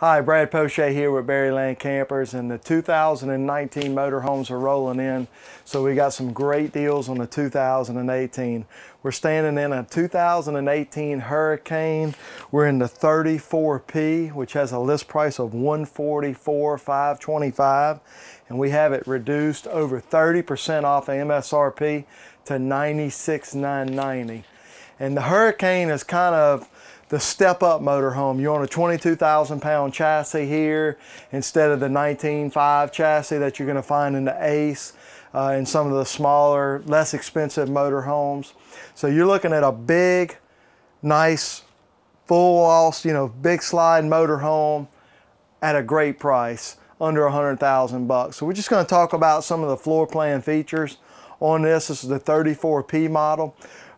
Hi, Brad Poche here with Berryland Campers, and the 2019 motorhomes are rolling in. So we got some great deals on the 2018. We're standing in a 2018 Hurricane. We're in the 34P, which has a list price of 144,525, and we have it reduced over 30% off MSRP to 96,990. And the Hurricane is kind of the step up motorhome. You're on a 22,000 pound chassis here instead of the 19.5 chassis that you're going to find in the Ace uh, and some of the smaller, less expensive motorhomes. So you're looking at a big, nice, full loss, you know, big slide motorhome at a great price, under hundred thousand bucks. So we're just going to talk about some of the floor plan features on this. This is the 34P model.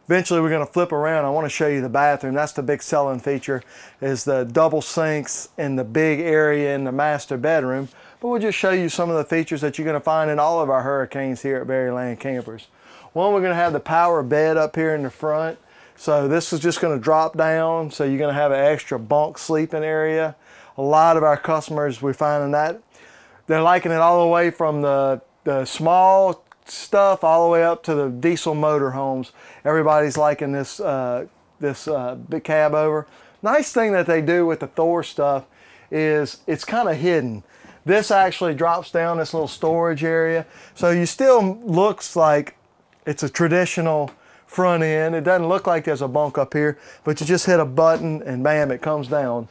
Eventually we're going to flip around. I want to show you the bathroom. That's the big selling feature is the double sinks in the big area in the master bedroom. But we'll just show you some of the features that you're going to find in all of our Hurricanes here at Berryland Campers. One, we're going to have the power bed up here in the front. So this is just going to drop down. So you're going to have an extra bunk sleeping area. A lot of our customers, we're finding that they're liking it all the way from the, the small stuff all the way up to the diesel motor homes. Everybody's liking this uh, this uh, big cab over. Nice thing that they do with the Thor stuff is it's kind of hidden. This actually drops down this little storage area. So you still looks like it's a traditional front end. It doesn't look like there's a bunk up here, but you just hit a button and bam, it comes down.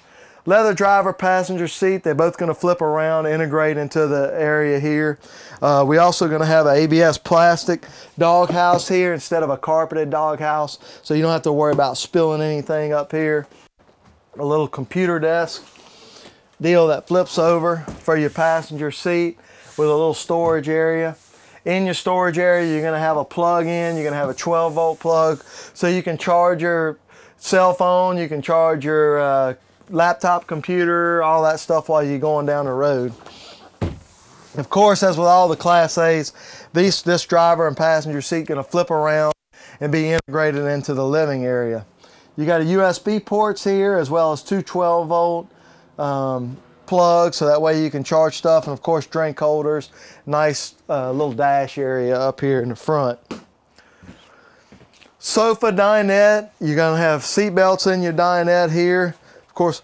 Leather driver passenger seat, they're both going to flip around, integrate into the area here. Uh, we also going to have an ABS plastic dog house here instead of a carpeted dog house, so you don't have to worry about spilling anything up here. A little computer desk deal that flips over for your passenger seat with a little storage area. In your storage area, you're going to have a plug-in. You're going to have a 12 volt plug, so you can charge your cell phone. You can charge your uh, laptop computer, all that stuff while you're going down the road. Of course, as with all the Class A's, these, this driver and passenger seat going to flip around and be integrated into the living area. You got a USB ports here as well as two 12 volt um, plugs so that way you can charge stuff and of course drink holders. Nice uh, little dash area up here in the front. Sofa dinette, you're going to have seat belts in your dinette here course,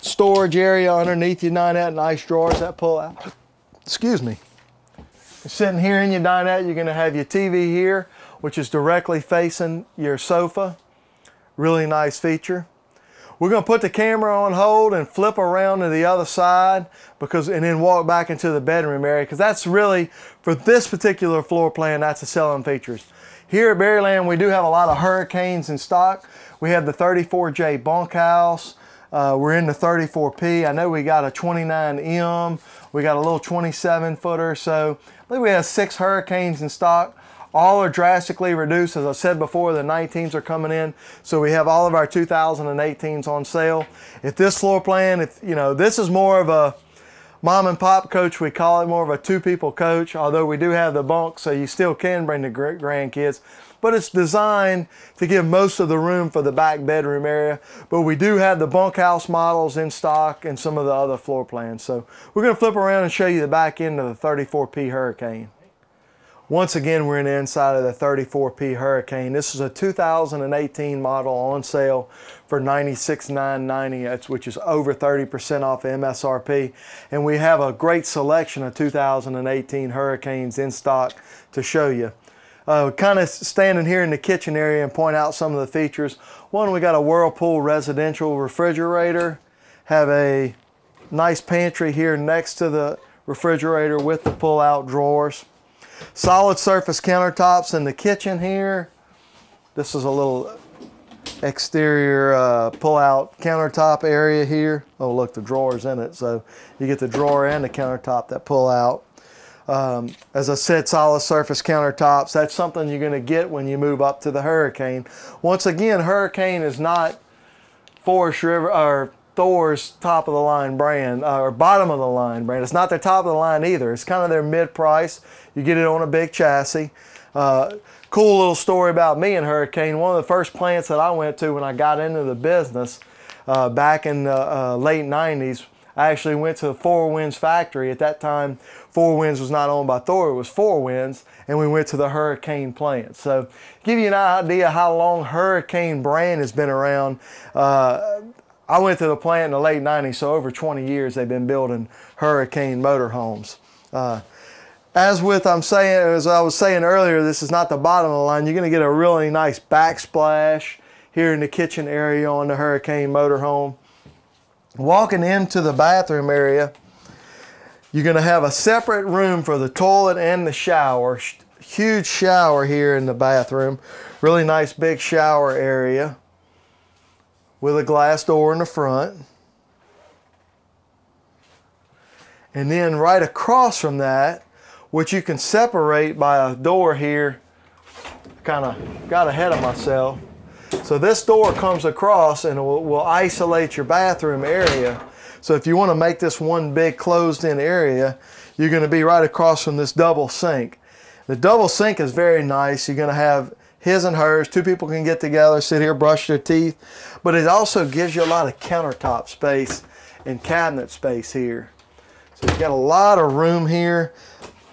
storage area underneath your dinette, nice drawers that pull out. Excuse me. Sitting here in your dinette, you're gonna have your TV here, which is directly facing your sofa. Really nice feature. We're gonna put the camera on hold and flip around to the other side because, and then walk back into the bedroom area because that's really, for this particular floor plan, that's the selling features. Here at Berryland, we do have a lot of Hurricanes in stock. We have the 34J bunkhouse, uh, we're in the 34P. I know we got a 29M. We got a little 27 footer. So I believe we have six Hurricanes in stock. All are drastically reduced. As I said before, the 19s are coming in. So we have all of our 2018s on sale. If this floor plan, if you know, this is more of a mom and pop coach, we call it more of a two people coach, although we do have the bunk, so you still can bring the grandkids but it's designed to give most of the room for the back bedroom area. But we do have the bunkhouse models in stock and some of the other floor plans. So we're going to flip around and show you the back end of the 34P Hurricane. Once again, we're in the inside of the 34P Hurricane. This is a 2018 model on sale for $96,990, which is over 30% off MSRP. And we have a great selection of 2018 Hurricanes in stock to show you. Uh, kind of standing here in the kitchen area and point out some of the features. One, we got a Whirlpool residential refrigerator, have a nice pantry here next to the refrigerator with the pull-out drawers. Solid surface countertops in the kitchen here. This is a little exterior uh, pull-out countertop area here. Oh, look, the drawer's in it. So you get the drawer and the countertop that pull out. Um, as I said, solid surface countertops. That's something you're going to get when you move up to the Hurricane. Once again, Hurricane is not Forest River or Thor's top of the line brand uh, or bottom of the line brand. It's not their top of the line either. It's kind of their mid price. You get it on a big chassis. Uh, cool little story about me and Hurricane. One of the first plants that I went to when I got into the business uh, back in the uh, late 90s I actually went to the Four Winds factory. At that time, Four Winds was not owned by Thor, it was Four Winds, and we went to the Hurricane plant. So, give you an idea how long Hurricane brand has been around. Uh, I went to the plant in the late 90s, so over 20 years they've been building Hurricane motorhomes. Uh, as with I'm saying, as I was saying earlier, this is not the bottom of the line. You're going to get a really nice backsplash here in the kitchen area on the Hurricane motorhome. Walking into the bathroom area, you're going to have a separate room for the toilet and the shower. Huge shower here in the bathroom. Really nice big shower area with a glass door in the front. And then right across from that, which you can separate by a door here, kind of got ahead of myself. So this door comes across and will, will isolate your bathroom area. So if you want to make this one big closed in area, you're going to be right across from this double sink. The double sink is very nice. You're going to have his and hers. Two people can get together, sit here, brush their teeth. But it also gives you a lot of countertop space and cabinet space here. So you've got a lot of room here.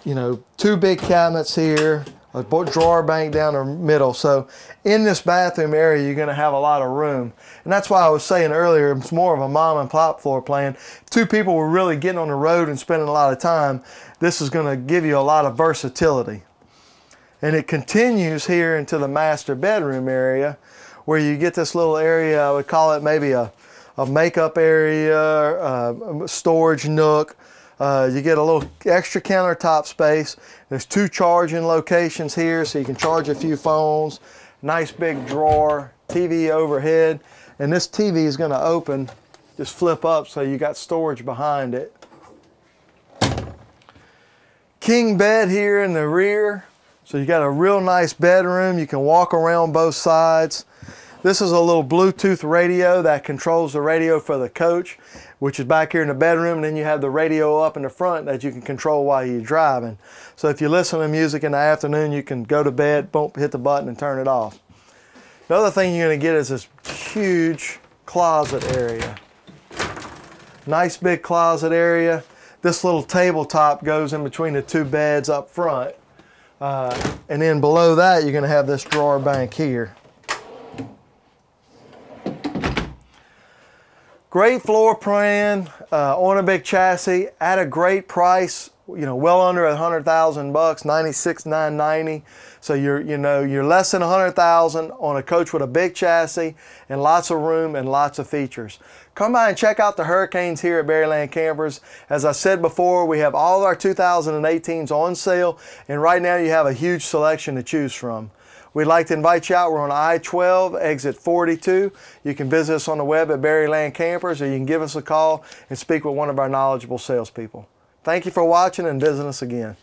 You know, two big cabinets here, a drawer bank down the middle. So in this bathroom area, you're going to have a lot of room. And that's why I was saying earlier, it's more of a mom and pop floor plan. Two people were really getting on the road and spending a lot of time. This is going to give you a lot of versatility. And it continues here into the master bedroom area where you get this little area, I would call it maybe a, a makeup area, uh, a storage nook. Uh, you get a little extra countertop space. There's two charging locations here so you can charge a few phones. Nice big drawer, TV overhead. And this TV is going to open, just flip up so you got storage behind it. King bed here in the rear. So you got a real nice bedroom. You can walk around both sides. This is a little Bluetooth radio that controls the radio for the coach, which is back here in the bedroom. And then you have the radio up in the front that you can control while you're driving. So if you listen to music in the afternoon, you can go to bed, boom, hit the button and turn it off. The other thing you're gonna get is this huge closet area. Nice big closet area. This little tabletop goes in between the two beds up front. Uh, and then below that, you're gonna have this drawer bank here. Great floor plan uh, on a big chassis at a great price. You know, well under a hundred thousand bucks, ninety six nine ninety. So you're you know you're less than a hundred thousand on a coach with a big chassis and lots of room and lots of features. Come by and check out the Hurricanes here at Berryland Campers. As I said before, we have all our 2018s on sale, and right now you have a huge selection to choose from. We'd like to invite you out. We're on I-12, exit 42. You can visit us on the web at Berryland Campers, or you can give us a call and speak with one of our knowledgeable salespeople. Thank you for watching and visiting us again.